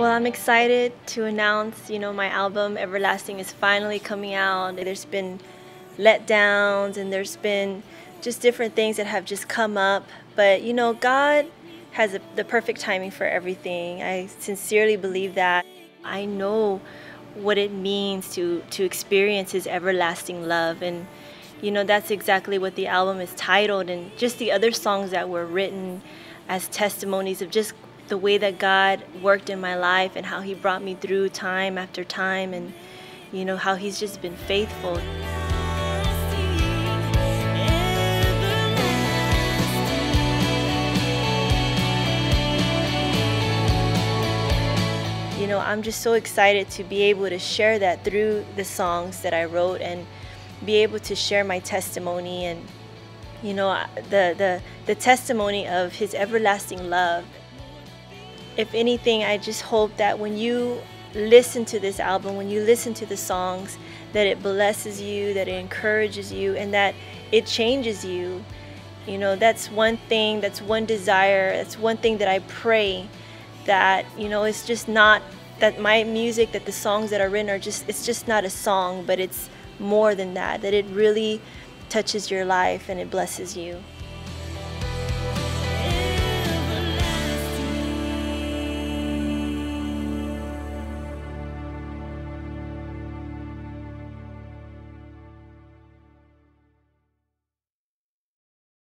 Well, I'm excited to announce, you know, my album Everlasting is finally coming out. There's been letdowns and there's been just different things that have just come up, but you know, God has a, the perfect timing for everything. I sincerely believe that. I know what it means to to experience his everlasting love and you know that's exactly what the album is titled and just the other songs that were written as testimonies of just the way that God worked in my life and how He brought me through time after time and you know how He's just been faithful. You know, I'm just so excited to be able to share that through the songs that I wrote and be able to share my testimony and you know the the the testimony of his everlasting love if anything, I just hope that when you listen to this album, when you listen to the songs, that it blesses you, that it encourages you, and that it changes you. You know, that's one thing, that's one desire, that's one thing that I pray that, you know, it's just not that my music, that the songs that are written are just, it's just not a song, but it's more than that, that it really touches your life and it blesses you.